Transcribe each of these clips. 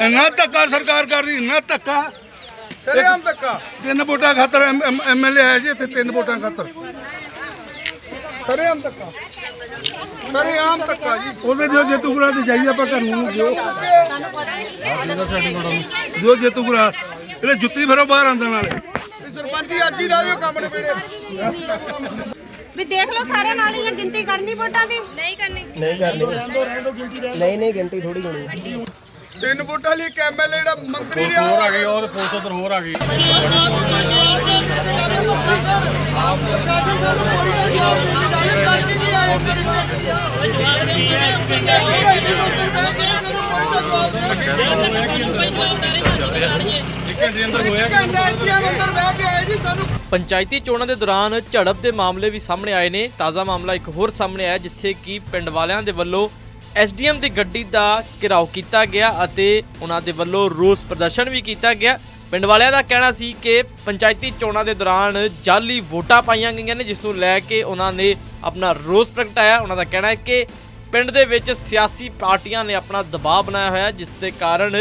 ਇੰਨਾ ਧੱਕਾ ਸਰਕਾਰ ਕਰ ਰਹੀ ਇੰਨਾ ਧੱਕਾ। ਸਰੇਆਮ ਧੱਕਾ। ਤਿੰਨ ਵੋਟਾਂ ਖਾਤਰ ਐਮਐਲਏ ਹੈ ਜੀ ਇੱਥੇ ਤਿੰਨ ਵੋਟਾਂ ਖਾਤਰ। ਸਰੇਆਮ ਧੱਕਾ। ਸਰੇਆਮ ਧੱਕਾ ਜੀ। ਉਹਦੇ ਜੋ ਜੇਤੂਗਰਾ ਤੇ ਜਾਈਏ ਆਪਾਂ ਘਰ ਨੂੰ ਜੋ ਜੋ ਜੇਤੂਗਰਾ ਇਹਦੇ ਜੁੱਤੀ ਫਿਰੋ ਬਾਹਰ ਆਂਦਣ ਵਾਲੇ ਸਰਪੰਚੀ ਅੱਜ ਹੀ ਲਾ ਦਿਓ ਕੰਮ ਨਿਬੇੜੇ ਵੀ ਦੇਖ ਲਓ ਸਾਰੇ ਨਾਲ ਹੀ ਗਿਣਤੀ ਕਰਨੀ ਵੋਟਾਂ ਦੀ। ਨਹੀਂ ਕਰਨੀ। ਨਹੀਂ ਨਹੀਂ ਗਿਣਤੀ ਥੋੜੀ ਹੋਣੀ। ਤਿੰਨ ਵੋਟਾਂ ਲਈ ਇੱਕ ਐਮਐਲਏ ਜਿਹੜਾ ਮੰਤਰੀ ਰਿਹਾ ਹੋਰ ਆ ਗਈ ਉਹ ਪੁਲਿਸ ਉਧਰ ਹੋਰ ਆ ਗਈ। ਪ੍ਰਸ਼ਾਸਨ ਸਾਨੂੰ ਕੋਈ ਨਾ ਜਵਾਬ ਦੇ ਕੇ ਜਾਵੇ ਕਰਕੇ ਕੀ ਆਏ ਅੰਦਰ ਅੰਦਰ ਬਹਿ ਕੇ ਆਏ ਜੀ ਸਾਨੂੰ ਪੰਚਾਇਤੀ ਚੋਣਾਂ ਦੇ ਦੌਰਾਨ ਝੜਪ ਦੇ ਮਾਮਲੇ ਵੀ ਸਾਹਮਣੇ ਆਏ ਨੇ। ਤਾਜ਼ਾ ਮਾਮਲਾ ਇੱਕ ਹੋਰ ਸਾਹਮਣੇ ਆਇਆ ਜਿੱਥੇ ਕਿ ਪਿੰਡ ਵਾਲਿਆਂ ਦੇ ਵੱਲੋਂ ਐਸਡੀਐਮ ਦੀ ਗੱਡੀ ਦਾ ਘਿਰਾਓ ਕੀਤਾ ਗਿਆ ਅਤੇ ਉਹਨਾਂ ਦੇ ਵੱਲੋਂ ਰੋਸ ਪ੍ਰਦਰਸ਼ਨ ਵੀ ਕੀਤਾ ਗਿਆ। ਪਿੰਡ ਵਾਲਿਆਂ ਦਾ ਕਹਿਣਾ ਸੀ ਕਿ ਪੰਚਾਇਤੀ ਚੋਣਾਂ ਦੇ ਦੌਰਾਨ ਜਾਲੀ ਵੋਟਾਂ ਪਾਈਆਂ ਗਈਆਂ ਨੇ, ਜਿਸ ਨੂੰ ਲੈ ਕੇ ਉਹਨਾਂ ਨੇ ਆਪਣਾ ਰੋਸ ਪ੍ਰਗਟਾਇਆ। ਉਹਨਾਂ ਦਾ ਕਹਿਣਾ ਹੈ ਕਿ ਪਿੰਡ ਦੇ ਵਿੱਚ ਸਿਆਸੀ ਪਾਰਟੀਆਂ ਨੇ ਆਪਣਾ ਦਬਾਅ ਬਣਾਇਆ ਹੋਇਆ, ਜਿਸ ਦੇ ਕਾਰਨ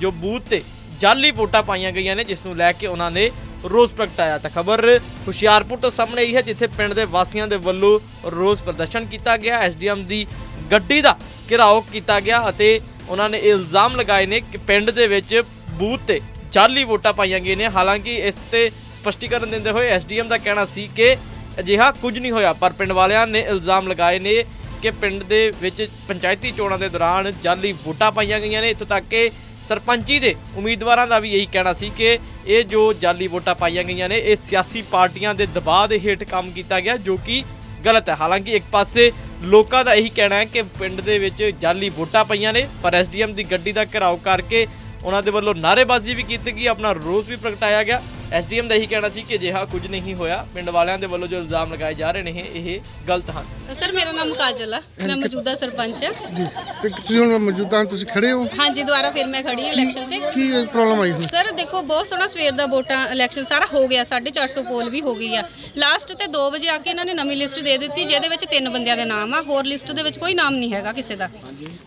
ਜੋ ਬੂਥ ਤੇ ਜਾਲੀ ਵੋਟਾਂ ਪਾਈਆਂ ਗਈਆਂ ਨੇ, ਜਿਸ ਨੂੰ ਲੈ ਕੇ ਉਹਨਾਂ ਨੇ ਰੋਸ ਪ੍ਰਗਟਾਇਆ। ਤਾਂ ਖਬਰ ਹੁਸ਼ਿਆਰਪੁਰ ਤੋਂ ਸਾਹਮਣੇ ਆਈ ਹੈ, ਜਿੱਥੇ ਪਿੰਡ ਦੇ ਵਾਸੀਆਂ ਦੇ ਵੱਲੋਂ ਰੋਸ ਪ੍ਰਦਰਸ਼ਨ ਕੀਤਾ ਗਿਆ। ਐਸਡੀਐਮ ਦੀ ਗੱਡੀ ਦਾ ਘਿਰਾਓ ਕੀਤਾ ਗਿਆ ਅਤੇ ਉਹਨਾਂ ਨੇ ਇਲਜ਼ਾਮ ਲਗਾਏ ਨੇ ਕਿ ਪਿੰਡ ਦੇ ਵਿੱਚ ਬੂਥ ਤੇ ਜਾਲੀ ਵੋਟਾਂ ਪਾਈਆਂ ਗਈਆਂ ਨੇ। ਹਾਲਾਂਕਿ ਇਸ ਤੇ ਸਪਸ਼ਟੀਕਰਨ ਦਿੰਦੇ ਹੋਏ ਐਸਡੀਐਮ ਦਾ ਕਹਿਣਾ ਸੀ ਕਿ ਅਜਿਹਾ ਕੁਝ ਨਹੀਂ ਹੋਇਆ, ਪਰ ਪਿੰਡ ਵਾਲਿਆਂ ਨੇ ਇਲਜ਼ਾਮ ਲਗਾਏ ਨੇ ਕਿ ਪਿੰਡ ਦੇ ਵਿੱਚ ਪੰਚਾਇਤੀ ਚੋਣਾਂ ਦੇ ਦੌਰਾਨ ਜਾਲੀ ਵੋਟਾਂ ਪਾਈਆਂ ਗਈਆਂ ਨੇ। ਇੱਥੋਂ ਤੱਕ ਕਿ ਸਰਪੰਚੀ ਦੇ ਉਮੀਦਵਾਰਾਂ ਦਾ ਵੀ ਇਹੀ ਕਹਿਣਾ ਸੀ ਕਿ ਇਹ ਜੋ ਜਾਲੀ ਵੋਟਾਂ ਪਾਈਆਂ ਗਈਆਂ ਨੇ, ਇਹ ਸਿਆਸੀ ਪਾਰਟੀਆਂ ਦੇ ਦਬਾਅ ਦੇ ਹੇਠ ਕੰਮ ਕੀਤਾ ਗਿਆ, ਜੋ ਕਿ ਗਲਤ ਹੈ। ਹਾਲਾਂਕਿ ਇੱਕ ਪਾਸੇ ਲੋਕਾਂ ਦਾ ਇਹੀ ਕਹਿਣਾ ਹੈ ਕਿ ਪਿੰਡ ਦੇ ਵਿੱਚ ਜਾਲੀ ਵੋਟਾਂ ਪਈਆਂ ਨੇ, ਪਰ ਐਸਡੀਐਮ ਦੀ ਗੱਡੀ ਦਾ ਘਿਰਾਓ ਕਰਕੇ ਉਹਨਾਂ ਦੇ ਵੱਲੋਂ ਨਾਅਰੇਬਾਜ਼ੀ ਵੀ ਕੀਤੀ ਗਈ, ਆਪਣਾ ਰੋਸ ਵੀ ਪ੍ਰਗਟਾਇਆ ਗਿਆ। ਐਸਡੀਐਮ ਦਾ ਇਹੀ ਕਹਿਣਾ ਸੀ ਕਿ ਅਜਿਹਾ ਕੁਝ ਨਹੀਂ ਹੋਇਆ। ਪਿੰਡ ਵਾਲਿਆਂ ਦੇ ਵੱਲੋਂ ਜੋ ਇਲਜ਼ਾਮ ਲਗਾਏ ਜਾ ਰਹੇ ਨੇ ਇਹ ਗਲਤ ਹਨ। ਸਰ ਮੇਰਾ ਨਾਮ ਕਾਜਲ ਆ। ਮੈਂ ਮੌਜੂਦਾ ਸਰਪੰਚ ਆ। ਜੀ ਤੇ ਤੁਸੀਂ ਹੁਣ ਮੌਜੂਦਾ ਤੁਸੀਂ ਖੜੇ ਹੋ? ਹਾਂਜੀ ਦੁਬਾਰਾ ਫਿਰ ਮੈਂ ਖੜੀ ਹਾਂ ਇਲੈਕਸ਼ਨ ਤੇ। ਕੀ ਪ੍ਰੋਬਲਮ ਆਈ ਹੁਣ? ਸਰ ਦੇਖੋ ਬਹੁਤ ਸੋਹਣਾ ਸਵੇਰ ਦਾ ਵੋਟਾਂ ਇਲੈਕਸ਼ਨ ਸਾਰਾ ਹੋ ਗਿਆ 450 ਪੋਲ ਵੀ ਹੋ ਗਈ ਆ। ਲਾਸਟ ਤੇ 2 ਵਜੇ ਆ ਕੇ ਇਹਨਾਂ ਨੇ ਨਵੀਂ ਲਿਸਟ ਦੇ ਦਿੱਤੀ ਜਿਹਦੇ ਵਿੱਚ ਤਿੰਨ ਬੰਦਿਆਂ ਦੇ ਨਾਮ ਆ। ਹੋਰ ਲਿਸਟ ਦੇ ਵਿੱਚ ਕੋਈ ਨਾਮ ਨਹੀਂ ਹੈਗਾ ਕਿਸੇ ਦਾ।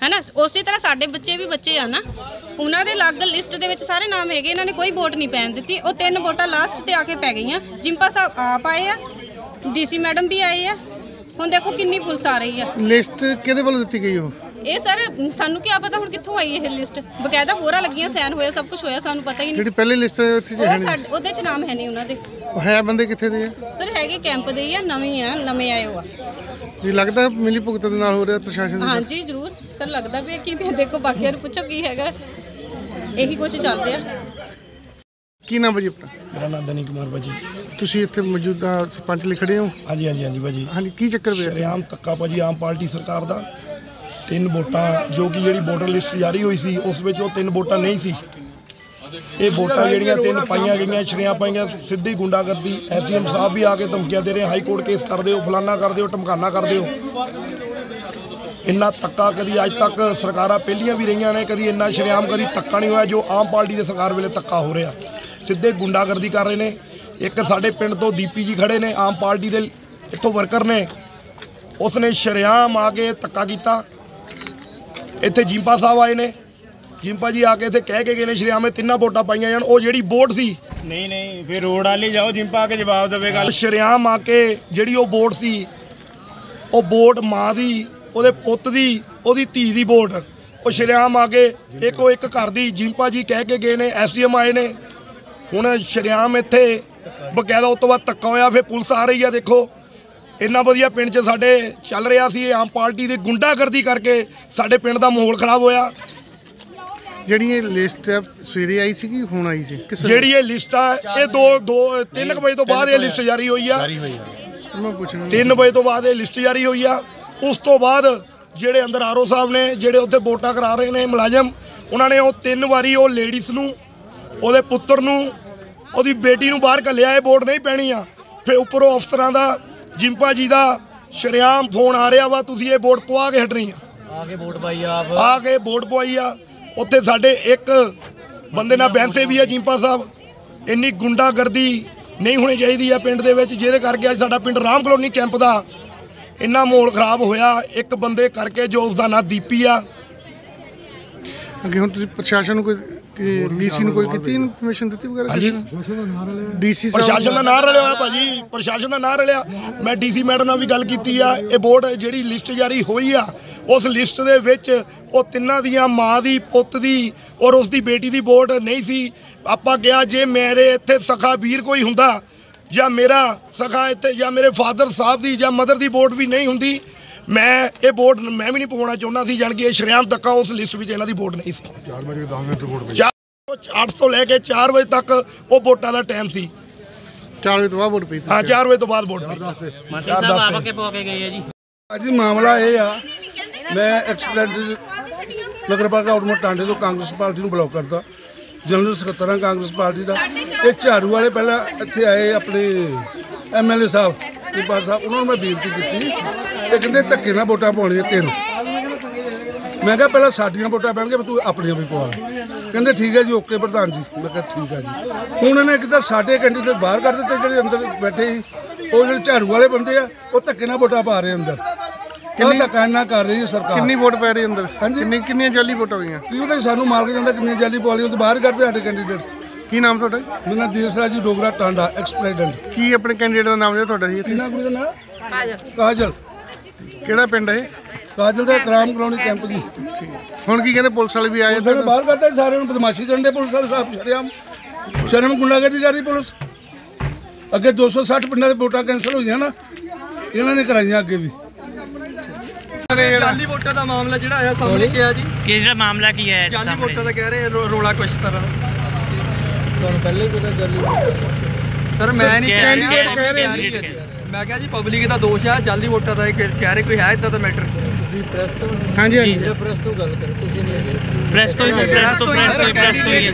ਹੈਨਾ? ਉਸੇ ਤਰ੍ਹਾਂ ਸਾਡੇ ਬੱਚੇ ਵੀ ਬੱਚੇ ਆ ਨਾ। ਉਹਨਾਂ ਦੇ ਅਲੱਗ ਲਿਸਟ ਦੇ ਵਿੱਚ ਸਾਰੇ ਨਾਮ ਹੈਗੇ ਇਹਨਾਂ ਨੇ ਕੋਈ ਵੋਟ ਨਹੀਂ ਪੈਣ ਦਿੱਤੀ। ਉਹ ਤਿੰਨ ਵੋਟਾਂ ਲਾਸਟ ਤੇ ਆ ਕੇ ਪੈ ਗਈਆਂ। ਜਿੰਪਾ ਸਾਹਿਬ ਆਪ ਆਏ ਆ ਡੀਸੀ ਮੈਡਮ ਵੀ ਆਏ ਆ। ਹੁਣ ਦੇਖੋ ਕਿੰਨੀ ਪੁਲਿਸ ਆ ਰਹੀ ਆ। ਲਿਸਟ ਕਿਹਦੇ ਵੱਲੋਂ ਦਿੱਤੀ ਗਈ ਉਹ? ਇਹ ਸਰ ਸਾਨੂੰ ਕੀ ਪਤਾ ਹੁਣ ਕਿੱਥੋਂ ਆਈ ਇਹ ਲਿਸਟ ਬਕਾਇਦਾ ਬੋਰਾ ਲੱਗੀਆਂ ਸਾਈਨ ਹੋਇਆ ਸਭ ਕੁਝ ਹੋਇਆ ਸਾਨੂੰ ਪਤਾ ਹੀ ਨਹੀਂ। ਜਿਹੜੀ ਪਹਿਲੀ ਲਿਸਟ ਇੱਥੇ ਜੇ ਹੈ ਉਹ ਸਾਡੇ ਉਹਦੇ ਚ ਨਾਮ ਹੈ ਨਹੀਂ ਉਹਨਾਂ ਦੇ। ਉਹ ਹੈ ਬੰਦੇ ਕਿੱਥੇ ਦੇ ਆ? ਸਰ ਹੈਗੇ ਕੈਂਪ ਦੇ ਹੀ ਆ ਨਵੇਂ ਆ ਨਵੇਂ ਆਏ ਹੋ ਆ। ਜੀ ਲੱਗਦਾ ਮਿਲੀ ਭੁਗਤ ਦੇ ਨਾਲ ਹੋ ਰਿਹਾ ਪ੍ਰਸ਼ਾਸਨ ਦਾ ਹਾਂਜੀ ਜ਼ਰੂਰ। ਸਰ ਲੱਗਦਾ ਵੀ ਕੀ ਵੀ ਦੇਖੋ ਬਾਕੀਆਂ ਨੂੰ ਪੁੱਛੋ ਕੀ ਹੈਗਾ। ਇਹੀ ਕੁਝ ਚੱਲ ਰਿਹਾ। ਕੀ ਨਾਮ ਹੈ ਜੀ ਆਪਣਾ? ਮੇਰਾ ਨਾਮ ਦਨੀ ਕੁਮਾਰ ਭਾਜੀ। ਤੁਸੀਂ ਇੱਥੇ ਮੌਜੂਦਾ ਸਰਪੰਚ ਲਈ ਖੜੇ ਹੋ? ਹਾਂਜੀ ਹਾਂਜੀ ਹਾਂਜੀ ਭਾਜੀ। ਹਾਂਜੀ ਕੀ ਚੱਕਰ ਪਿਆ? ਸ਼ਰੇਆਮ ਤੱਕਾ ਭਾਜੀ ਆਮ ਪਾਰਟੀ ਸਰਕਾਰ ਦਾ। ਤਿੰਨ ਵੋਟਾਂ ਜੋ ਕਿ ਜਿਹੜੀ ਵੋਟਰ ਲਿਸਟ ਜਾਰੀ ਹੋਈ ਸੀ ਉਸ ਵਿੱਚ ਉਹ ਤਿੰਨ ਵੋਟਾਂ ਨਹੀਂ ਸੀ। ਇਹ ਵੋਟਾਂ ਜਿਹੜੀਆਂ ਤਿੰਨ ਪਾਈਆਂ ਗਈਆਂ ਸ਼ਰਿਆਂ ਪਾਈਆਂ ਸਿੱਧੀ ਗੁੰਡਾਗਰਦੀ ਐਸਡੀਐਮ ਸਾਹਿਬ ਵੀ ਆ ਕੇ ਧਮਕੀਆਂ ਦੇ ਰਹੇ ਹਾਈ ਕੋਰਟ ਕੇਸ ਕਰ ਦਿਓ ਫਲਾਨਾ ਕਰ ਦਿਓ ਟਮਕਾਨਾ ਕਰ ਦਿਓ। ਇੰਨਾ ਤੱਕਾ ਕਦੀ ਅੱਜ ਤੱਕ ਸਰਕਾਰਾਂ ਪਹਿਲੀਆਂ ਵੀ ਰਹੀਆਂ ਨੇ ਕਦੀ ਇੰਨਾ ਸ਼ਰਿਆਮ ਕਦੀ ਤੱਕਾ ਨਹੀਂ ਹੋਇਆ ਜੋ ਆਮ ਪਾਰਟੀ ਦੇ ਸਰਕਾਰ ਵੇਲੇ ਤੱਕਾ ਹੋ ਰਿਹਾ। ਸਿੱਧੇ ਗੁੰਡਾਗਰਦੀ ਕਰ ਰਹੇ ਨੇ। ਇੱਕ ਸਾਡੇ ਪਿੰਡ ਤੋਂ ਦੀਪੀ ਜੀ ਖੜੇ ਨੇ ਆਮ ਪਾਰਟੀ ਦੇ ਇੱਥੋਂ ਵਰਕਰ ਨੇ। ਉਸਨੇ ਸ਼ਰਿਆਮ ਆ ਕੇ ਧੱਕਾ ਕੀਤਾ। ਇੱਥੇ ਜਿੰਪਾ ਸਾਹਿਬ ਆਏ ਨੇ। ਜਿੰਪਾ ਜੀ ਆ ਕੇ ਇੱਥੇ ਕਹਿ ਕੇ ਗਏ ਨੇ ਸ਼ਰਿਆਮੇ ਤਿੰਨਾਂ ਵੋਟਾਂ ਪਾਈਆਂ ਜਾਣ ਉਹ ਜਿਹੜੀ ਵੋਟ ਸੀ। ਨਹੀਂ ਨਹੀਂ ਫਿਰ ਰੋਡ ਵਾਲੀ ਜਾਓ ਜਿੰਪਾ ਕੇ ਜਵਾਬ ਦੇਵੇ ਗੱਲ। ਸ਼ਰਿਆਮ ਆ ਕੇ ਜਿਹੜੀ ਉਹ ਵੋਟ ਸੀ ਉਹ ਵੋਟ ਮਾਂ ਦੀ ਉਹਦੇ ਪੁੱਤ ਦੀ ਉਹਦੀ ਧੀ ਦੀ ਵੋਟ। ਉਹ ਸ਼ਰਿਆਮ ਆ ਕੇ ਇੱਕੋ ਇੱਕ ਘਰ ਦੀ ਜਿੰਪਾ ਜੀ ਕਹਿ ਕੇ ਗਏ ਨੇ ਐਸਡੀਐਮ ਆਏ ਨੇ। ਹੁਣ ਸ਼ਰਿਆਮ ਇੱਥੇ ਬਕਾਇਦਾ ਉਸ ਤੋਂ ਬਾਅਦ ਧੱਕਾ ਹੋਇਆ ਫਿਰ ਪੁਲਿਸ ਆ ਰਹੀ ਆ ਦੇਖੋ। ਇੰਨਾ ਵਧੀਆ ਪਿੰਡ 'ਚ ਸਾਡੇ ਚੱਲ ਰਿਹਾ ਸੀ ਇਹ ਆਮ ਪਾਰਟੀ ਦੀ ਗੁੰਡਾਗਰਦੀ ਕਰਕੇ ਸਾਡੇ ਪਿੰਡ ਦਾ ਮਾਹੌਲ ਖਰਾਬ ਹੋਇਆ। ਜਿਹੜੀ ਇਹ ਲਿਸਟ ਸਵੇਰੇ ਆਈ ਸੀ ਕਿ ਹੁਣ ਆਈ ਸੀ? ਜਿਹੜੀ ਇਹ ਲਿਸਟ ਆ ਇਹ ਦੋ ਦੋ 3 ਵਜੇ ਤੋਂ ਬਾਅਦ ਇਹ ਲਿਸਟ ਜਾਰੀ ਹੋਈ ਆ। ਮੈਂ ਪੁੱਛਣਾ। 3 ਵਜੇ ਤੋਂ ਬਾਅਦ ਇਹ ਲਿਸਟ ਜਾਰੀ ਹੋਈ ਆ। ਉਸ ਤੋਂ ਬਾਅਦ ਜਿਹੜੇ ਅੰਦਰ ਆਰਓ ਸਾਹਿਬ ਨੇ ਜਿਹੜੇ ਉੱਥੇ ਵੋਟਾਂ ਕਰਾ ਰਹੇ ਨੇ ਮੁਲਾਜ਼ਮ ਉਹਨਾਂ ਨੇ ਉਹ ਤਿੰਨ ਵਾਰੀ ਉਹ ਲੇਡੀਜ਼ ਨੂੰ ਉਹਦੇ ਪੁੱਤਰ ਨੂੰ ਉਹਦੀ ਬੇਟੀ ਨੂੰ ਬਾਹਰ ਘੱਲਿਆ ਇਹ ਵੋਟ ਨਹੀਂ ਪੈਣੀ ਆ। ਫਿਰ ਉੱਪਰੋਂ ਅਫਸਰਾਂ ਦਾ ਜਿੰਪਾ ਜੀ ਦਾ ਸ਼ਰਿਆਮ ਫੋਨ ਆ ਰਿਹਾ ਵਾ ਤੁਸੀਂ ਇਹ ਵੋਟ ਪਵਾ ਕੇ ਹਟਣੀ ਆ। ਆ ਕੇ ਵੋਟ ਪਾਈ ਆਪ। ਆ ਕੇ ਵੋਟ ਪਵਾਈ ਆ। ਉੱਥੇ ਸਾਡੇ ਇੱਕ ਬੰਦੇ ਨਾਲ ਬੈਂਸੇ ਵੀ ਆ ਜਿੰਪਾ ਸਾਹਿਬ। ਇੰਨੀ ਗੁੰਡਾਗਰਦੀ ਨਹੀਂ ਹੋਣੀ ਚਾਹੀਦੀ ਆ ਪਿੰਡ ਦੇ ਵਿੱਚ ਜਿਹਦੇ ਕਰਕੇ ਅੱਜ ਸਾਡਾ ਪਿੰਡ ਰਾਮ ਕਲੋਨੀ ਕੈਂਪ ਦਾ ਇੰਨਾ ਮਾਹੌਲ ਖਰਾਬ ਹੋਇਆ ਇੱਕ ਬੰਦੇ ਕਰਕੇ ਜੋ ਉਸ ਦਾ ਨਾਂ ਦੀਪੀ ਆ। ਅੱਗੇ ਹੁਣ ਤੁਸੀਂ ਪ੍ਰਸ਼ਾਸਨ ਨੂੰ ਕੋਈ ਡੀਸੀ ਨੂੰ ਕੋਈ ਕੀਤੀ ਇਨਫੋਰਮੇਸ਼ਨ ਦਿੱਤੀ ਵਗੈਰਾ ਹਾਂਜੀ। ਡੀਸੀ ਪ੍ਰਸ਼ਾਸਨ ਦਾ ਨਾਂ? ਰਲਿਆ ਹੋਇਆ ਭਾਜੀ ਪ੍ਰਸ਼ਾਸਨ ਦਾ ਨਾਂ ਰਲਿਆ। ਮੈਂ ਡੀਸੀ ਮੈਡਮ ਨਾਲ ਵੀ ਗੱਲ ਕੀਤੀ ਆ। ਇਹ ਬੋਰਡ ਜਿਹੜੀ ਲਿਸਟ ਜਾਰੀ ਹੋਈ ਆ ਉਸ ਲਿਸਟ ਦੇ ਵਿੱਚ ਉਹ ਤਿੰਨਾਂ ਦੀਆਂ ਮਾਂ ਦੀ ਪੁੱਤ ਦੀ ਔਰ ਉਸ ਦੀ ਬੇਟੀ ਦੀ ਵੋਟ ਨਹੀਂ ਸੀ। ਆਪਾਂ ਕਿਹਾ ਜੇ ਮੇਰੇ ਇੱਥੇ ਸਖਾ ਵੀਰ ਕੋਈ ਹੁੰਦਾ ਜਾਂ ਮੇਰਾ ਸਖਾ ਇੱਥੇ ਜਾਂ ਮੇਰੇ ਫਾਦਰ ਸਾਹਿਬ ਦੀ ਜਾਂ ਮਦਰ ਦੀ ਵੋਟ ਵੀ ਨਹੀਂ ਹੁੰਦੀ ਮੈਂ ਇਹ ਵੋਟ ਮੈਂ ਵੀ ਨਹੀਂ ਪਵਾਉਣਾ ਚਾਹੁੰਦਾ ਸੀ ਜਾਣ ਕੇ ਇਹ ਸ਼ਰੇਆਮ ਧੱਕਾ ਉਸ ਲਿਸਟ ਵਿੱਚ ਇਹਨਾਂ ਦੀ ਵੋਟ ਨਹੀਂ ਸੀ। 4 ਵਜੇ 10 ਮਿੰਟ ਵੋਟ ਪਈ। 8 ਤੋਂ ਲੈ ਕੇ 4 ਵਜੇ ਤੱਕ ਉਹ ਵੋਟਾਂ ਦਾ ਟਾਈਮ ਸੀ। 4 ਵਜੇ ਤੋਂ ਬਾਅਦ ਵੋਟ ਪਈ ਹਾਂ 4 ਵਜੇ ਤੋਂ ਬਾਅਦ ਵੋਟ ਪਈ। ਚਾਰ ਦਸ ਤੇ। ਅੱਜ ਮਾਮਲਾ ਇਹ ਆ ਮੈਂ ਐਕਸਪਲੈਨਡ ਨਗਰਪਾਲਿਕਾ ਆਊਟਮੋਟ ਟਾਂਡੇ ਤੋਂ ਕਾਂਗਰਸ ਪਾਰਟੀ ਨੂੰ ਬਲੌਕ ਕਰਦਾ ਜਨਰਲ ਸਕੱਤਰ ਹਾਂ ਕਾਂਗਰਸ ਪਾਰਟੀ ਦਾ। ਇਹ ਝਾੜੂ ਵਾਲੇ ਪਹਿਲਾਂ ਇੱਥੇ ਆਏ ਆਪਣੇ ਐਮਐਲਏ ਸਾਹਿਬ ਕੁਪਾ ਸਾਹਿਬ, ਉਹਨਾਂ ਨੂੰ ਮੈਂ ਬੇਨਤੀ ਕੀਤੀ। ਇਹ ਕਹਿੰਦੇ ਧੱਕੇ ਨਾਲ ਵੋਟਾਂ ਪਾਉਣੀਆਂ ਤਿੰਨ ਮੈਂ ਕਿਹਾ ਪਹਿਲਾਂ ਸਾਡੀਆਂ ਵੋਟਾਂ ਪੈਣਗੀਆਂ ਤੂੰ ਆਪਣੀਆਂ ਵੀ ਪਵਾ। ਕਹਿੰਦੇ ਠੀਕ ਹੈ ਜੀ, ਓਕੇ ਪ੍ਰਧਾਨ ਜੀ। ਮੈਂ ਕਿਹਾ ਠੀਕ ਹੈ ਜੀ। ਹੁਣ ਇਹਨੇ ਕਿਤਾ ਸਾਡੇ ਕੈਂਡੀਡੇਟ ਬਾਹਰ ਕਰ ਦਿੱਤੇ, ਜਿਹੜੇ ਅੰਦਰ ਬੈਠੇ ਸੀ। ਉਹ ਜਿਹੜੇ ਝਾੜੂ ਵਾਲੇ ਬੰਦੇ ਆ, ਉਹ ਧੱਕੇ ਨਾਲ ਵੋਟਾਂ ਪਾ ਰਹੇ ਅੰਦਰ। ਕਿੰਨੀ ਧੱਕਾ ਕਰ ਰਹੀ ਹੈ ਸਰਕਾਰ। ਕਿੰਨੀ ਵੋਟ ਪੈ ਰਹੀ ਅੰਦਰ। ਕਿੰਨੀ ਕਿੰਨੀਆਂ ਜਾਲੀ ਵੋਟਾਂ ਹੋਈਆਂ? ਕੀ ਉਹਦਾ ਸਾਨੂੰ ਮਾਰ ਕੇ ਜਾਂਦਾ ਕਿੰਨੀ ਜਾਲੀ ਪਵਾ ਲਈ ਉਹ ਤੋਂ ਬਾਹਰ ਕਰਦੇ ਸਾਡੇ ਕੈਂਡੀਡੇਟ ਕੀ ਨਾਮ ਤੁਹਾਡਾ ਮੇਰਾ ਨਾਮ ਦੇਸਰਾਜ ਜੀ ਡੋਗਰਾ ਟਾਂਡਾ ਐਕਸ ਪ੍ਰੈਜ਼ੀਡੈਂਟ ਕੀ ਆਪਣੇ ਕੈਂਡੀਡੇਟ ਦਾ ਨਾਮ ਜਿਹੜਾ ਤੁਹਾਡਾ ਸੀ ਇੱਥੇ? ਕਿੰਨਾ ਕੁੜੀ ਦਾ ਨਾਮ? ਕਾਜਲ। ਕਾਜਲ। ਕਿਹੜਾ ਪਿੰਡ ਹੈ ਇਹ? ਕਾਜਲ ਦਾ ਕ੍ਰਾਮ ਕਲੋਨੀ ਕੈਂਪ ਜੀ। ਹੁਣ ਕੀ ਕਹਿੰਦੇ ਪੁਲਿਸ ਵਾਲੇ ਵੀ ਆਏ ਸਾਰੇ ਬਾਹਰ ਕਰਦਾ ਸਾਰਿਆਂ ਨੂੰ ਬਦਮਾਸ਼ੀ ਕਰਨ ਦੇ ਪੁਲਿਸ ਵਾਲੇ ਸਾਹਿਬ ਸ਼ਰਿਆਮ। ਸ਼ਰਮ ਗੁੰਡਾਗਰਦੀ ਕਰ ਰਹੀ ਪੁਲਿਸ। ਅੱਗੇ 260 ਪਿੰਡਾਂ ਦੇ ਵੋਟਾਂ ਕੈਂਸਲ ਹੋਈਆਂ ਨਾ ਇਹਨਾਂ ਨੇ ਕਰਾਈਆਂ ਅੱਗੇ ਵੀ। ਜਾਲੀ ਵੋਟਾਂ ਦਾ ਮਾਮਲਾ ਜਿਹੜਾ ਆਇਆ ਸਾਹਮਣੇ ਕਿਹਾ ਜੀ। ਕਿ ਜਿਹੜਾ ਮਾਮਲਾ ਕੀ ਹੈ ਜਾਲੀ ਵੋਟਾਂ ਦਾ ਕਹਿ ਰਹੇ ਰੋ- ਰੋਲਾ ਕੁਛ ਤਰ੍ਹਾਂ ਤੁਹਾਨੂੰ ਪਹਿਲੇ ਹੀ ਪਤਾ ਜਾਲੀ ਸਰ ਮੈਂ ਨਹੀਂ ਕਹਿ ਰਿਹਾ ਕਹਿ- ਕਹਿ ਰਹੇ। ਕਹਿ- ਜੀ। ਮੈਂ ਕਿਹਾ ਜੀ ਪਬਲਿਕ ਦਾ ਦੋਸ਼ ਹੈ ਜਾਲੀ ਵੋਟਾਂ ਦਾ ਇਹ ਕਹਿ ਕਹਿ ਰਹੇ ਕੋਈ ਹੈ ਇਦਾਂ ਦਾ ਮੈਟਰ ਹਾਂਜੀ ਹਾਂਜੀ। ਪ੍ਰੈਸ ਤੋਂ ਪ੍ਰੈਸ ਤੋਂ ਪ੍ਰੈਸ ਤੋਂ ਪ੍ਰੈਸ ਤੋਂ ਹੀ ਹੈ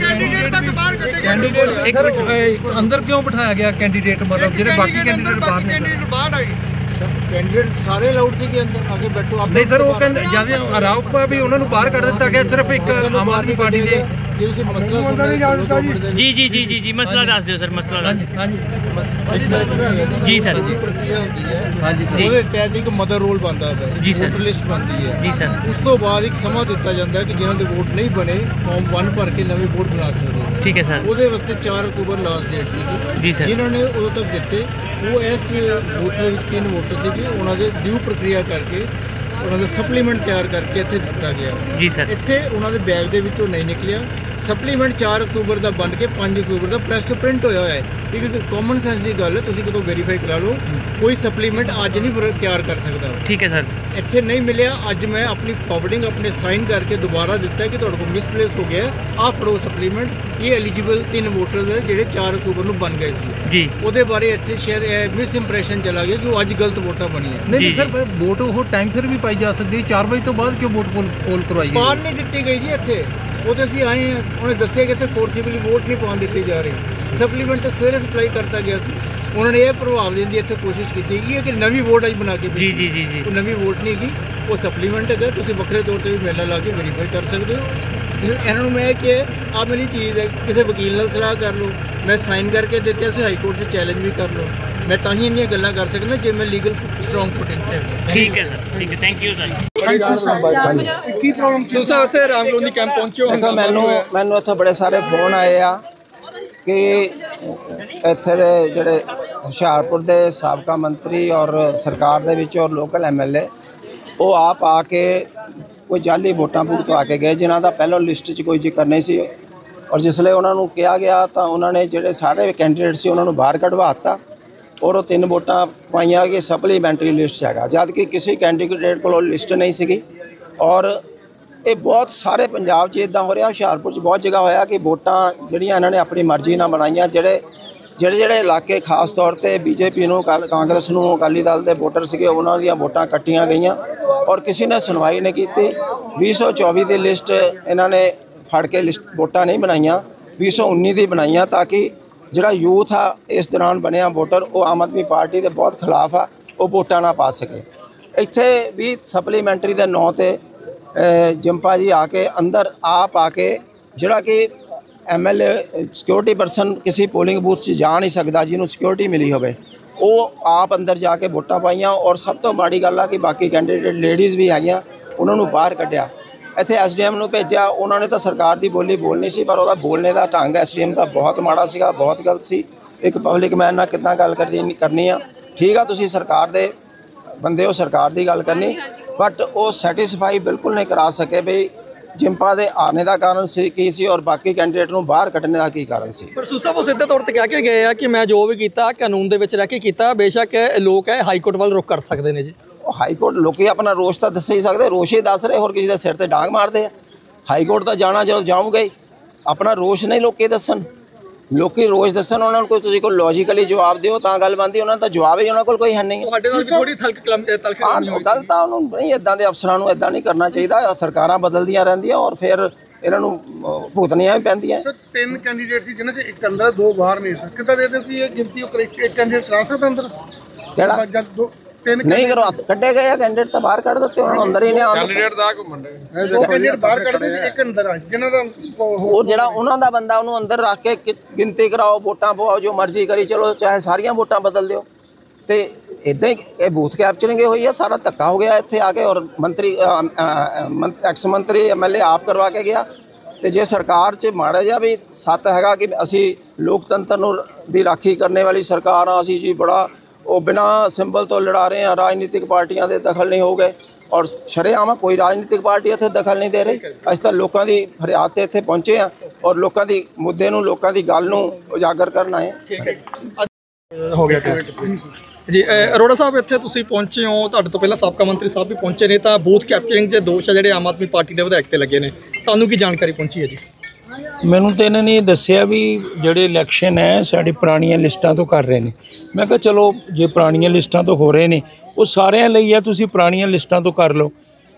ਕੈਂਡੀਡੇਟ ਅੰਦਰ ਕਿਉਂ ਬਿਠਾਇਆ ਗਿਆ ਕੈਂਡੀਡੇਟ ਮਤਲਬ ਜਿਹੜੇ ਬਾਕੀ ਕੈਂਡੀਡੇਟ ਬਾਹਰ ਨੇ। ਕੈਂਡੀਡੇਟ ਸਾਰੇ ਅਲਾਉਡ ਸੀ ਕਿ ਅੰਦਰ? ਅੱਗੇ ਬੈਠੋ ਆਪ ਨਹੀਂ ਸਰ ਉਹ ਕਹਿੰਦੇ ਜਦ ਆਰੋਪ ਵੀ ਉਹਨਾਂ ਨੂੰ ਬਾਹਰ ਕੱਢ ਦਿੱਤਾ ਗਿਆ ਸਿਰਫ ਇੱਕ ਆਮ ਆਦਮੀ ਪਾਰਟੀ ਦੇ ਜੇ ਤੁਸੀਂ ਮਸਲਾ ਸੁਣਨਾ ਜੀ। ਜੀ ਜੀ ਜੀ ਜੀ ਮਸਲਾ ਦੱਸ ਦਿਓ ਸਰ ਮਸਲਾ ਦੱਸ ਦਿਓ। ਹਾਂਜੀ। ਮਸਲਾ ਇਸ ਤਰ੍ਹਾਂ ਹੈ ਜੀ ਸਰ। ਪ੍ਰਕਿਰਿਆ ਹੁੰਦੀ ਹੈ। ਹਾਂਜੀ ਜੀ। ਉਹਦੇ ਤਹਿਤ ਇੱਕ ਮਦਰ ਰੋਲ ਬਣਦਾ ਹੈ। ਜੀ ਸਰ। ਲਿਸਟ ਬਣਦੀ ਹੈ। ਜੀ ਸਰ। ਉਸ ਤੋਂ ਬਾਅਦ ਇੱਕ ਸਮਾਂ ਦਿੱਤਾ ਜਾਂਦਾ ਹੈ ਕਿ ਜਿਨ੍ਹਾਂ ਦੇ ਵੋਟ ਨਹੀਂ ਬਣੇ ਫਾਰਮ 1 ਭਰ ਕੇ ਨਵੇਂ ਵੋਟ ਬਣਾ ਸਕਦੇ ਠੀਕ ਹੈ ਸਰ। ਉਹਦੇ ਵਾਸਤੇ 4 ਅਕਤੂਬਰ ਲਾਸਟ ਡੇਟ ਸੀਗੀ। ਜੀ ਸਰ। ਜਿਨ੍ਹਾਂ ਨੇ ਉਦੋਂ ਤੱਕ ਦਿੱਤੇ ਉਹ ਇਸ ਬੂਥ ਦੇ ਵਿੱਚ ਤਿੰਨ ਵੋਟਰ ਸੀਗੇ। ਉਹਨਾਂ ਦੇ ਡਿਊ ਪ੍ਰਕਿਰਿਆ ਕਰਕੇ ਉਹਨਾਂ ਦਾ ਸਪਲੀਮੈਂਟ ਤਿਆਰ ਕਰਕੇ ਇੱਥੇ ਦਿੱਤਾ ਗਿਆ। ਜੀ ਸਰ। ਇੱਥੇ ਉਹਨਾਂ ਦੇ ਬੈਗ ਦੇ ਵਿੱਚੋਂ ਨਹੀਂ ਨਿਕਲਿਆ। ਸਪਲੀਮੈਂਟ 4 ਅਕਤੂਬਰ ਦਾ ਬਣ ਕੇ 5 ਅਕਤੂਬਰ ਦਾ ਪ੍ਰੈਸ ਤੋਂ ਪ੍ਰਿੰਟ ਹੋਇਆ ਹੋਇਆ ਹੈ। ਇੱਕ ਕਾਮਨ ਸੈਂਸ ਦੀ ਗੱਲ ਹੈ ਤੁਸੀਂ ਕਦੋਂ ਵੈਰੀਫਾਈ ਕਰਾ ਲਓ ਕੋਈ ਸਪਲੀਮੈਂਟ ਅੱਜ ਨਹੀਂ ਤਿਆਰ ਕਰ ਸਕਦਾ। ਠੀਕ ਹੈ ਸਰ। ਇੱਥੇ ਨਹੀਂ ਮਿਲਿਆ ਅੱਜ ਮੈਂ ਆਪਣੀ ਫਾਰਵਰਡਿੰਗ ਆਪਣੇ ਸਾਈਨ ਕਰਕੇ ਦੁਬਾਰਾ ਦਿੱਤਾ ਕਿ ਤੁਹਾਡੇ ਕੋਲ ਮਿਸਪਲੇਸ ਹੋ ਗਿਆ ਆਹ ਫੜੋ ਸਪਲੀਮੈਂਟ ਇਹ ਐਲੀਜੀਬਲ ਤਿੰਨ ਵੋਟਰਸ ਹੈ ਜਿਹੜੇ 4 ਅਕਤੂਬਰ ਨੂੰ ਬਣ ਗਏ ਸੀ। ਜੀ। ਉਹਦੇ ਬਾਰੇ ਇੱਥੇ ਸ਼ਾਇਦ ਮਿਸ ਇੰਪ੍ਰੈਸ਼ਨ ਚਲਾ ਗਿਆ ਕਿ ਉਹ ਅੱਜ ਗਲਤ ਵੋਟਾਂ ਬਣੀਆਂ। ਨਹੀਂ ਸਰ ਪਰ ਵੋਟ ਉਹ ਟਾਈਮ ਸਿਰ ਵੀ ਪਾਈ ਜਾ ਸਕਦੀ ਹੈ। 4 ਵਜੇ ਤੋਂ ਬਾਅਦ ਕਿਉਂ ਵੋਟ ਪੋਲ ਕਰਵਾਈ ਗਈ? ਪਾਣ ਨਹੀਂ ਦਿੱਤੀ ਗਈ ਜੀ ਇੱਥੇ। ਉਹ ਤੇ ਅਸੀਂ ਆਏ ਹਾਂ ਉਹਨੇ ਦੱਸਿਆ ਕਿ ਇੱਥੇ ਫੋਰਸੀਬਲੀ ਵੋਟ ਨਹੀਂ ਪਾਉਣ ਦਿੱਤੀ ਜਾ ਰਹੀ। ਸਪਲੀਮੈਂਟ ਤਾਂ ਸਵੇਰੇ ਸਪਲਾਈ ਕਰਤਾ ਗਿਆ ਸੀ। ਉਹਨਾਂ ਨੇ ਇਹ ਪ੍ਰਭਾਵ ਦੇਣ ਦੀ ਇੱਥੇ ਕੋਸ਼ਿਸ਼ ਕੀਤੀ ਗਈ ਹੈ ਕਿ ਨਵੀਂ ਵੋਟ ਅੱਜ ਬਣਾ ਕੇ ਜੀ। ਜੀ ਜੀ ਜੀ। ਉਹ ਨਵੀਂ ਵੋਟ ਨਹੀਂ ਹੈਗੀ ਉਹ ਸਪਲੀਮੈਂਟ ਹੈਗਾ। ਤੁਸੀਂ ਵੱਖਰੇ ਤੌਰ ਤੇ ਵੀ ਮੇਲਾ ਲਾ ਕੇ ਵੈਰੀਫਾਈ ਕਰ ਸਕਦੇ ਹੋ। ਇਹਨਾਂ ਨੂੰ ਮੈਂ ਕਿ ਆ ਮੇਰੀ ਚੀਜ਼ ਹੈ ਕਿਸੇ ਵਕੀਲ ਨਾਲ ਸਲਾਹ ਕਰ ਲਓ। ਮੈਂ ਸਾਈਨ ਕਰਕੇ ਦਿੱਤੇ ਤੁਸੀਂ ਹਾਈ ਕੋਰਟ 'ਚ ਚੈਲੰਜ ਵੀ ਕਰ ਲਓ। ਮੈਂ ਤਾਂ ਹੀ ਇੰਨੀਆਂ ਗੱਲਾਂ ਕਰ ਸਕਦਾ ਜੇ ਮੈਂ ਲੀਗਲ ਸਟਰੋਂਗ ਫੁਟਿੰਗ ਤੇ ਹਾਂ। ਠੀਕ ਹੈ ਸਰ ਠੀਕ ਹੈ ਥੈਂਕ ਯੂ ਸਰ ਕੀ ਪ੍ਰੋਬਲਮ ਸੀ? ਸੁਸਾ ਉੱਥੇ ਰਾਮ ਕਲੋਨੀ ਕੈਂਪ ਪਹੁੰਚੋ ਦੇਖੋ ਮੈਨੂੰ ਮੈਨੂੰ ਇੱਥੋਂ ਬੜੇ ਸਾਰੇ ਫੋਨ ਆਏ ਆ ਕਿ ਇੱਥੇ ਦੇ ਜਿਹੜੇ ਹੁਸ਼ਿਆਰਪੁਰ ਦੇ ਸਾਬਕਾ ਮੰਤਰੀ ਔਰ ਸਰਕਾਰ ਦੇ ਵਿੱਚ ਔਰ ਲੋਕਲ ਐਮਐਲਏ ਉਹ ਆਪ ਆ ਕੇ ਕੋਈ ਜਾਲੀ ਵੋਟਾਂ ਭੁਗਤਵਾ ਕੇ ਗਏ ਜਿਨ੍ਹਾਂ ਦਾ ਪਹਿਲਾਂ ਲਿਸਟ 'ਚ ਕੋਈ ਜ਼ਿਕਰ ਨਹੀਂ ਸੀ। ਔਰ ਉਹਨਾਂ ਨੂੰ ਕਿਹਾ ਗਿਆ ਤਾਂ ਉਹਨਾਂ ਨੇ ਜਿਹੜੇ ਸਾਰੇ ਕੈਂਡੀਡੇਟ ਸੀ ਉਹਨਾਂ ਨੂੰ ਬਾਹਰ ਕਢਵਾਤਾ ਔਰ ਉਹ ਤਿੰਨ ਵੋਟਾਂ ਪਾਈਆਂ ਕਿ ਸਪਲੀਮੈਂਟਰੀ ਲਿਸਟ 'ਚ ਹੈਗਾ। ਜਦ ਕਿ ਕਿਸੇ ਕੈਂਡੀਡੇਟ ਕੋਲ ਲਿਸਟ ਨਹੀਂ ਸੀਗੀ। ਔਰ ਇਹ ਬਹੁਤ ਸਾਰੇ ਪੰਜਾਬ 'ਚ ਇਦਾਂ ਹੋ ਰਿਹਾ, ਹੁਸ਼ਿਆਰਪੁਰ 'ਚ ਬਹੁਤ ਜਗ੍ਹਾ ਹੋਇਆ ਕਿ ਵੋਟਾਂ ਜਿਹੜੀਆਂ ਇਹਨਾਂ ਨੇ ਆਪਣੀ ਮਰਜ਼ੀ ਨਾਲ ਬਣਾਈਆਂ, ਜਿਹੜੇ ਜਿਹੜੇ ਜਿਹੜੇ ਇਲਾਕੇ ਖਾਸ ਤੌਰ ਤੇ ਬੀਜੇਪੀ ਨੂੰ ਕਾਂਗਰਸ ਨੂੰ, ਅਕਾਲੀ ਦਲ ਦੇ ਵੋਟਰ ਸੀਗੇ, ਉਹਨਾਂ ਦੀਆਂ ਵੋਟਾਂ ਕੱਟੀਆਂ ਗਈਆਂ। ਔਰ ਕਿਸੇ ਨੇ ਸੁਣਵਾਈ ਨਹੀਂ ਕੀਤੀ। 2024 ਦੀ ਲਿਸਟ ਇਹਨਾਂ ਨੇ ਫੜ ਕੇ ਲਿਸਟ ਵੋਟਾਂ ਨਹੀਂ ਬਣਾਈਆਂ। 2019 ਦੀ ਬਣਾਈਆਂ ਤਾਂ ਕਿ ਜਿਹੜਾ ਯੂਥ ਆ, ਇਸ ਦੌਰਾਨ ਬਣਿਆ ਵੋਟਰ, ਉਹ ਆਮ ਆਦਮੀ ਪਾਰਟੀ ਦੇ ਬਹੁਤ ਖਿਲਾਫ ਆ, ਉਹ ਵੋਟਾਂ ਨਾ ਪਾ ਸਕੇ। ਇੱਥੇ ਵੀ ਸਪਲੀਮੈਂਟਰੀ ਦੇ ਨਾਂ ਤੇ ਜੰਪਾ ਜੀ ਆ ਕੇ ਅੰਦਰ ਆਪ ਆ ਕੇ ਜਿਹੜਾ ਕਿ ਐਮਐਲਏ ਸਿਕਿਉਰਿਟੀ ਪਰਸਨ ਕਿਸੇ ਪੋਲਿੰਗ ਬੂਥ 'ਚ ਜਾ ਨਹੀਂ ਸਕਦਾ, ਜਿਹਨੂੰ ਸਿਕਿਉਰਿਟੀ ਮਿਲੀ ਹੋਵੇ, ਉਹ ਆਪ ਅੰਦਰ ਜਾ ਕੇ ਵੋਟਾਂ ਪਾਈਆਂ ਔਰ ਸਭ ਤੋਂ ਮਾੜੀ ਗੱਲ ਆ ਕਿ ਬਾਕੀ ਕੈਂਡੀਡੇਟ ਲੇਡੀਜ਼ ਵੀ ਹੈਗੀਆਂ ਉਹਨਾਂ ਨੂੰ ਬਾਹਰ ਕੱਢਿਆ। ਇੱਥੇ ਐਸਡੀਐਮ ਨੂੰ ਭੇਜਿਆ। ਉਹਨਾਂ ਨੇ ਤਾਂ ਸਰਕਾਰ ਦੀ ਬੋਲੀ ਬੋਲਣੀ ਸੀ, ਪਰ ਉਹਦਾ ਬੋਲਣੇ ਦਾ ਢੰਗ ਐਸਡੀਐਮ ਦਾ ਬਹੁਤ ਮਾੜਾ ਸੀਗਾ, ਬਹੁਤ ਗਲਤ ਸੀ। ਇੱਕ ਪਬਲਿਕ ਮੈਨ ਨਾਲ ਕਿੱਦਾਂ ਗੱਲ ਕਰਨੀ ਕਰਨੀ ਆ? ਠੀਕ ਆ, ਤੁਸੀਂ ਸਰਕਾਰ ਦੇ ਬੰਦੇ ਹੋ, ਸਰਕਾਰ ਦੀ ਗੱਲ ਕਰਨੀ। ਬਟ ਉਹ ਸੈਟੀਸਫਾਈ ਬਿਲਕੁਲ ਨਹੀਂ ਕਰਾ ਸਕੇ ਬਈ ਜਿੰਪਾ ਦੇ ਆਨੇ ਦਾ ਕਾਰਨ ਸੀ, ਕੀ ਸੀ, ਔਰ ਬਾਕੀ ਕੈਂਡੀਡੇਟ ਨੂੰ ਬਾਹਰ ਕੱਢਣ ਦਾ ਕੀ ਕਾਰਨ ਸੀ। ਪਰ ਸੂਸਾ, ਉਹ ਸਿੱਧੇ ਤੌਰ ਤੇ ਕਹਿ ਕੇ ਗਏ ਆ ਕਿ ਮੈਂ ਜੋ ਵੀ ਕੀਤਾ, ਕਾਨੂੰਨ ਦੇ ਵਿੱਚ ਰਹਿ ਕੇ ਕੀਤਾ, ਬੇਸ਼ੱਕ ਲੋਕ ਹੈ ਹਾਈ ਕੋਰਟ ਵੱਲ ਰੁਖ ਕਰ ਸਕਦੇ ਨੇ ਜੀ। ਹਾਈ ਕੋਰਟ ਲੋਕੀ ਆਪਣਾ ਰੋਸ਼ ਤਾਂ ਦੱਸ ਹੀ ਸਕਦੇ ਰੋਸ਼ ਦੱਸ ਰਹੇ ਹੋਰ ਕਿਸੇ ਦੇ ਸਿਰ ਤੇ ਡਾਂਗ ਮਾਰਦੇ ਆ। ਹਾਈ ਕੋਰਟ ਤਾਂ ਜਾਣਾ ਜਦੋਂ ਜਾਓਗੇ ਹੀ, ਆਪਣਾ ਰੋਸ਼ ਨਹੀਂ ਲੋਕੀ ਦੱਸਣ। ਲੋਕੀ ਰੋਸ਼ ਦੱਸਣ ਉਹਨਾਂ ਨੂੰ ਕੋਈ ਤੁਸੀਂ ਕੋਈ ਲੌਜੀਕਲੀ ਜਵਾਬ ਦਿਓ ਤਾਂ ਗੱਲ ਬਣਦੀ ਉਹਨਾਂ ਦਾ ਜਵਾਬ ਹੀ ਉਹਨਾਂ ਕੋਲ ਕੋਈ ਹੈ ਨਹੀਂ ਤੁਹਾਡੇ ਨਾਲ ਥੋੜੀ ਥਲਕ ਕਲਮ ਤਲਖ ਹਾਂ ਗੱਲ ਤਾਂ ਉਹਨੂੰ ਨਹੀਂ ਇਦਾਂ ਦੇ ਅਫਸਰਾਂ ਨੂੰ ਇਦਾਂ ਨਹੀਂ ਕਰਨਾ ਚਾਹੀਦਾ ਸਰਕਾਰਾਂ ਬਦਲਦੀਆਂ ਰਹਿੰਦੀਆਂ ਔਰ ਫਿਰ ਇਹਨਾਂ ਨੂੰ ਭੁਗਤਣੀਆਂ ਵੀ ਪੈਂਦੀਆਂ। ਸਰ ਤਿੰਨ ਕੈਂਡੀਡੇਟ ਸੀ ਜਿਨ੍ਹਾਂ 'ਚ ਇੱਕ ਅੰਦਰ ਦੋ ਬਾਹਰ ਨਹੀਂ ਸੀ ਕਿੱਦਾਂ ਦੇ ਕਿ ਇਹ ਗਿਣਤੀ ਉਹ ਇੱਕ ਇੱਕ ਕੈਂਡੀਡੇਟ ਕਰਾ ਸਕਦਾ ਅੰਦਰ? ਕਿਹੜਾ? ਜਦ ਦੋ ਤਿੰਨ ਨਹੀਂ ਕਰਵਾ ਕੱਢੇ ਗਏ ਆ ਕੈਂਡੀਡੇਟ ਤਾਂ ਬਾਹਰ ਕੱਢ ਦਿੱਤੇ ਹੁਣ ਅੰਦਰ ਹੀ ਨੇ ਆਉਣ ਦਾ ਘੁੰਮਣ ਦੋ ਕੈਂਡੀਡੇਟ ਬਾਹਰ ਕੱਢਦੇ ਤੇ ਇੱਕ ਅੰਦਰ ਆ ਜਿਨ੍ਹਾਂ ਦਾ ਉਹ ਜਿਹੜਾ ਉਹਨਾਂ ਦਾ ਬੰਦਾ ਉਹਨੂੰ ਅੰਦਰ ਰੱਖ ਕੇ ਕਿ- ਗਿਣਤੀ ਕਰਾਓ ਵੋਟਾਂ ਪਵਾਓ ਜੋ ਮਰਜ਼ੀ ਕਰੀ ਚਲੋ ਚਾਹੇ ਸਾਰੀਆਂ ਵੋਟਾਂ ਬਦਲ ਦਿਓ। ਤੇ ਇਦਾਂ ਹੀ ਇਹ ਬੂਥ ਕੈਪਚਰਿੰਗ ਹੀ ਹੋਈ ਹੈ ਸਾਰਾ ਧੱਕਾ ਹੋ ਗਿਆ ਇੱਥੇ ਆ ਕੇ ਔਰ ਮੰਤਰੀ ਐਕਸ ਮੰਤਰੀ ਐਮਐਲਏ ਆਪ ਕਰਵਾ ਕੇ ਗਿਆ। ਤੇ ਜੇ ਸਰਕਾਰ 'ਚ ਮਾੜਾ ਜਿਹਾ ਵੀ ਸੱਤ ਹੈਗਾ ਕਿ ਅਸੀਂ ਲੋਕਤੰਤਰ ਨੂੰ ਦੀ ਰਾਖੀ ਕਰਨੇ ਵਾਲੀ ਸਰਕਾਰ ਆ ਅਸੀਂ ਜੀ ਬੜਾ ਉਹ ਬਿਨਾਂ ਸਿੰਬਲ ਤੋਂ ਲੜਾ ਰਹੇ ਆ, ਰਾਜਨੀਤਿਕ ਪਾਰਟੀਆਂ ਦੇ ਦਖਲ ਨਹੀਂ ਹੋ ਗਏ ਔਰ ਸ਼ਰੇਆਮ ਕੋਈ ਰਾਜਨੀਤਿਕ ਪਾਰਟੀ ਇੱਥੇ ਦਖਲ ਨਹੀਂ ਦੇ ਰਹੀ। ਅੱਜ ਤਾਂ ਲੋਕਾਂ ਦੀ ਫਰਿਆਦ ਤੇ ਇੱਥੇ ਪਹੁੰਚੇ ਆ ਔਰ ਲੋਕਾਂ ਦੀ ਮੁੱਦੇ ਨੂੰ, ਲੋਕਾਂ ਦੀ ਗੱਲ ਨੂੰ ਉਜਾਗਰ ਕਰਨ ਆਏ ਹਾਂ। ਹੋ ਗਿਆ ਜੀ। ਅਰੋੜਾ ਸਾਹਿਬ, ਇੱਥੇ ਤੁਸੀਂ ਪਹੁੰਚੇ ਹੋ। ਤੁਹਾਡੇ ਤੋਂ ਪਹਿਲਾਂ ਸਾਬਕਾ ਮੰਤਰੀ ਸਾਹਿਬ ਵੀ ਪਹੁੰਚੇ ਨੇ। ਤਾਂ ਬੂਥ ਕੈਪਚਰਿੰਗ ਦੇ ਦੋਸ਼ ਆ ਜਿਹੜੇ ਆਮ ਆਦਮੀ ਪਾਰਟੀ ਦੇ ਵਿਧਾਇਕ ਤੇ ਲੱਗੇ ਨੇ। ਤੁਹਾਨੂੰ ਕੀ ਜਾਣਕਾਰੀ ਪਹੁੰਚੀ ਹੈ ਜੀ? ਮੈਨੂੰ ਤਾਂ ਇਹਨਾਂ ਨੇ ਦੱਸਿਆ ਵੀ ਜਿਹੜੇ ਇਲੈਕਸ਼ਨ ਹੈ, ਸਾਡੇ ਪੁਰਾਣੀਆਂ ਲਿਸਟਾਂ ਤੋਂ ਕਰ ਰਹੇ ਨੇ। ਮੈਂ ਕਿਹਾ ਚਲੋ, ਜੇ ਪੁਰਾਣੀਆਂ ਲਿਸਟਾਂ ਤੋਂ ਹੋ ਰਹੇ ਨੇ, ਉਹ ਸਾਰਿਆਂ ਲਈ ਆ, ਤੁਸੀਂ ਪੁਰਾਣੀਆਂ ਲਿਸਟਾਂ ਤੋਂ ਕਰ ਲਓ।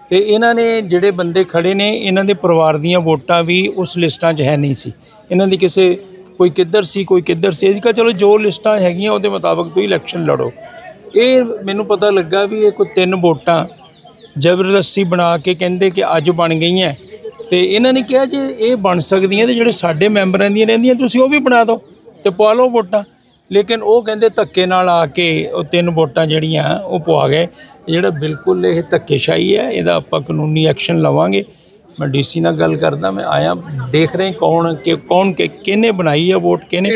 ਤੇ ਇਹਨਾਂ ਨੇ ਜਿਹੜੇ ਬੰਦੇ ਖੜੇ ਨੇ, ਇਹਨਾਂ ਦੇ ਪਰਿਵਾਰ ਦੀਆਂ ਵੋਟਾਂ ਵੀ ਉਸ ਲਿਸਟਾਂ 'ਚ ਹੈ ਨਹੀਂ ਸੀ। ਇਹਨਾਂ ਦੀ ਕਿਸੇ, ਕੋਈ ਕਿੱਧਰ ਸੀ, ਕੋਈ ਕਿੱਧਰ ਸੀ। ਅਸੀਂ ਕਿਹਾ ਚਲੋ, ਜੋ ਲਿਸਟਾਂ ਹੈਗੀਆਂ, ਉਹਦੇ ਮੁਤਾਬਕ ਤੁਸੀਂ ਇਲੈਕਸ਼ਨ ਲੜੋ। ਇਹ ਮੈਨੂੰ ਪਤਾ ਲੱਗਾ ਵੀ ਇਹ ਕੋਈ ਤਿੰਨ ਵੋਟਾਂ ਜ਼ਬਰਦਸਤੀ ਬਣਾ ਕੇ ਕਹਿੰਦੇ ਕਿ ਅੱਜ ਬਣ ਗਈਆਂ। ਤੇ ਇਹਨਾਂ ਨੇ ਕਿਹਾ ਜੇ ਇਹ ਬਣ ਸਕਦੀਆਂ ਤੇ ਜਿਹੜੇ ਸਾਡੇ ਮੈਂਬਰਾਂ ਦੀਆਂ ਰਹਿੰਦੀਆਂ ਤੁਸੀਂ ਉਹ ਵੀ ਬਣਾ ਦਿਓ ਤੇ ਪਵਾ ਲਓ ਵੋਟਾਂ। ਲੇਕਿਨ ਉਹ ਕਹਿੰਦੇ ਧੱਕੇ ਨਾਲ ਆ ਕੇ ਉਹ ਤਿੰਨ ਵੋਟਾਂ ਜਿਹੜੀਆਂ ਉਹ ਪਵਾ ਗਏ। ਜਿਹੜਾ ਬਿਲਕੁਲ ਇਹ ਧੱਕੇਸ਼ਾਹੀ ਹੈ ਇਹਦਾ ਆਪਾਂ ਕਾਨੂੰਨੀ ਐਕਸ਼ਨ ਲਵਾਂਗੇ। ਮੈਂ ਡੀਸੀ ਨਾਲ ਗੱਲ ਕਰਦਾ ਮੈਂ ਆਇਆ ਦੇਖ ਰਹੇ ਕੌਣ ਕਿ ਕੌਣ ਕਿ ਕਿਹਨੇ ਬਣਾਈ ਹੈ ਵੋਟ ਕਿਹਨੇ?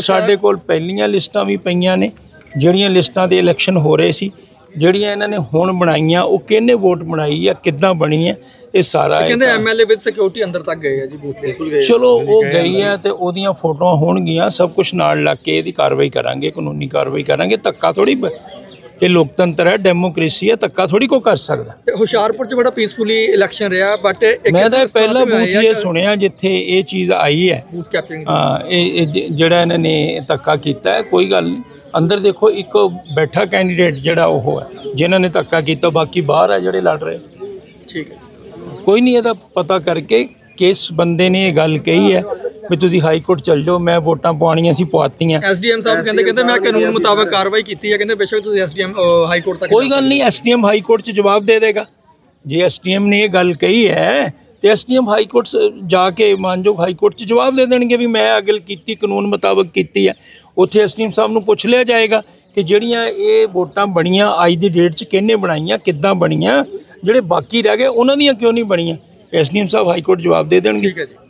ਸਾਡੇ ਕੋਲ ਪਹਿਲੀਆਂ ਲਿਸਟਾਂ ਵੀ ਪਈਆਂ ਨੇ ਜਿਹੜੀਆਂ ਲਿਸਟਾਂ ਤੇ ਇਲੈਕਸ਼ਨ ਹੋ ਰਹੇ ਸੀ। ਜਿਹੜੀਆਂ ਇਹਨਾਂ ਨੇ ਹੁਣ ਬਣਾਈਆਂ ਉਹ ਕਿਹਨੇ ਵੋਟ ਬਣਾਈ ਆ ਕਿੱਦਾਂ ਬਣੀ ਹੈ ਇਹ ਸਾਰਾ ਇਹ ਕਹਿੰਦੇ ਐਮਐਲਏ ਵਿਦ ਸਿਕਿਉਰਿਟੀ ਅੰਦਰ ਤੱਕ ਗਏ ਆ ਜੀ ਬੂਥ ਤੇ। ਚਲੋ ਉਹ ਗਈ ਹੈ ਤੇ ਉਹਦੀਆਂ ਫੋਟੋਆਂ ਹੋਣਗੀਆਂ ਸਭ ਕੁਝ ਨਾਲ ਲੱਗ ਕੇ ਇਹਦੀ ਕਾਰਵਾਈ ਕਰਾਂਗੇ ਕਾਨੂੰਨੀ ਕਾਰਵਾਈ ਕਰਾਂਗੇ। ਧੱਕਾ ਥੋੜੀ ਇਹ ਲੋਕਤੰਤਰ ਹੈ ਡੈਮੋਕ੍ਰੇਸੀ ਹੈ ਧੱਕਾ ਥੋੜੀ ਕੋ ਕਰ ਸਕਦਾ। ਤੇ ਹੁਸ਼ਿਆਰਪੁਰ 'ਚ ਬੜਾ ਪੀਸਫੁਲੀ ਇਲੈਕਸ਼ਨ ਰਿਹਾ ਬਟ ਮੈਂ ਤਾਂ ਪਹਿਲਾ ਬੂਥ ਇਹ ਸੁਣਿਆ ਜਿੱਥੇ ਇਹ ਚੀਜ਼ ਆਈ ਹੈ। ਬੂਥ ਕੈਪਚਰਿੰਗ ਹਾਂ ਇਹ ਜਿਹੜਾ ਇਹਨਾਂ ਨੇ ਧੱਕਾ ਕੀਤਾ ਹੈ ਕੋਈ ਗੱਲ ਨਹੀਂ। ਅੰਦਰ ਦੇਖੋ ਇੱਕ ਬੈਠਾ ਕੈਂਡੀਡੇਟ ਜਿਹੜਾ ਉਹ ਹੈ ਜਿਨ੍ਹਾਂ ਨੇ ਧੱਕਾ ਕੀਤਾ ਬਾਕੀ ਬਾਹਰ ਆ ਜਿਹੜੇ ਲੜ ਰਹੇ। ਠੀਕ ਹੈ। ਕੋਈ ਨਹੀਂ ਇਹਦਾ ਪਤਾ ਕਰਕੇ ਕਿਸ ਬੰਦੇ ਨੇ ਇਹ ਗੱਲ ਕਹੀ ਹੈ ਵੀ ਤੁਸੀਂ ਹਾਈ ਕੋਰਟ ਚੱਲ ਜਾਓ ਮੈਂ ਵੋਟਾਂ ਪਵਾਉਣੀਆਂ ਸੀ ਪਵਾਤੀਆਂ। ਐਸਡੀਐਮ ਸਾਹਿਬ ਕਹਿੰਦੇ ਕਹਿੰਦੇ ਮੈਂ ਕਾਨੂੰਨ ਮੁਤਾਬਕ ਕਾਰਵਾਈ ਕੀਤੀ ਹੈ ਕਹਿੰਦੇ ਬੇਸ਼ੱਕ ਤੁਸੀਂ ਐਸਡੀਐਮ ਹਾਈ ਕੋਰਟ ਤੱਕ ਕੋਈ ਗੱਲ ਨਹੀਂ ਐਸਡੀਐਮ ਹਾਈ ਕੋਰਟ 'ਚ ਜਵਾਬ ਦੇ ਦੇਗਾ। ਜੇ ਐਸਡੀਐਮ ਨੇ ਇਹ ਗੱਲ ਕਹੀ ਹੈ ਤੇ ਐਸਡੀਐਮ ਹਾਈ ਕੋਰਟ ਜਾ ਕੇ ਮਾਨਯੋਗ ਹਾਈ ਕੋਰਟ 'ਚ ਜਵਾਬ ਦੇ ਦੇਣਗੇ ਵੀ ਮੈਂ ਅਗਲ ਕੀਤੀ ਕਾਨੂੰਨ ਮੁਤਾਬਕ ਕੀਤੀ ਹੈ। ਉੱਥੇ ਐਸਡੀਐਮ ਸਾਹਿਬ ਨੂੰ ਪੁੱਛ ਲਿਆ ਜਾਏਗਾ ਕਿ ਜਿਹੜੀਆਂ ਇਹ ਵੋਟਾਂ ਬਣੀਆਂ, ਅੱਜ ਦੀ ਡੇਟ 'ਚ ਕਿਹਨੇ ਬਣਾਈਆਂ, ਕਿੱਦਾਂ ਬਣੀਆਂ, ਜਿਹੜੇ ਬਾਕੀ ਰਹਿ ਗਏ, ਉਹਨਾਂ ਦੀਆਂ ਕਿਉਂ ਨਹੀਂ ਬਣੀਆਂ? ਐਸਡੀਐਮ ਸਾਹਿਬ ਹਾਈ ਕੋਰਟ ਜਵਾਬ ਦੇ ਦੇਣਗੇ। ਜੀ।